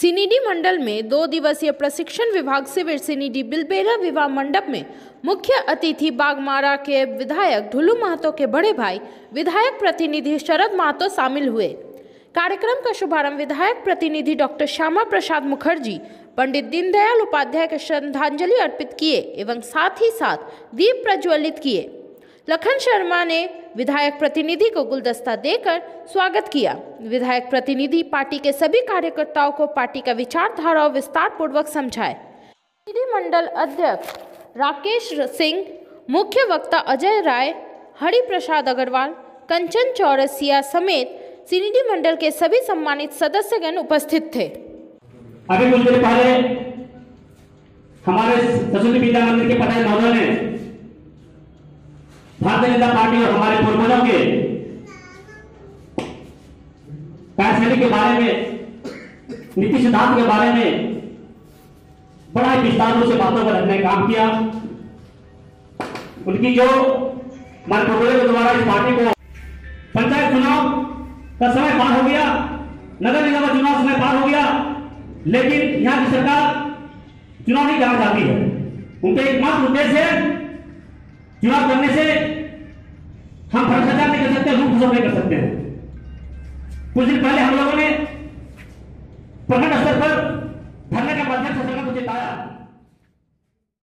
सीनीडी मंडल में दो दिवसीय प्रशिक्षण विभाग शिविर सीनीडी बिलबेरा विवाह मंडप में मुख्य अतिथि बागमारा के विधायक ढुलू महतो के बड़े भाई, विधायक प्रतिनिधि शरद महतो शामिल हुए। कार्यक्रम का शुभारंभ विधायक प्रतिनिधि डॉक्टर श्यामा प्रसाद मुखर्जी, पंडित दीनदयाल उपाध्याय के श्रद्धांजलि अर्पित किए एवं साथ ही साथ दीप प्रज्वलित किए। लखन शर्मा ने विधायक प्रतिनिधि को गुलदस्ता देकर स्वागत किया। विधायक प्रतिनिधि पार्टी के सभी कार्यकर्ताओं को पार्टी का विचारधारा विस्तार पूर्वक समझाए। मंडल अध्यक्ष राकेश सिंह, मुख्य वक्ता अजय राय हरि प्रसाद अग्रवाल, कंचन चौरसिया समेत सीनिडी मंडल के सभी सम्मानित सदस्यगण उपस्थित थे। अभी कुछ देर पहले हमारे सरस्वती विद्या मंदिर के पटेल महोदय ने भारतीय जनता पार्टी और हमारे पूर्वजों के कार्यशैली के बारे में, नीति सिद्धांत के बारे में बड़ा ही विस्तार से बातों रखने का काम किया। उनकी जो हमारे पूर्वजों के द्वारा इस पार्टी को पंचायत चुनाव का समय पार हो गया, नगर निगम का चुनाव समय पार हो गया, लेकिन यहाँ की सरकार चुनाव नहीं कराना चाहती है। उनके एकमात्र उद्देश्य है चुनाव करने से हम भ्रष्टाचार नहीं कर सकते, रूप सब नहीं कर सकते। हैं कुछ दिन पहले हम लोगों ने प्रखंड स्तर पर धरने का माध्यम से सरकार को चेताया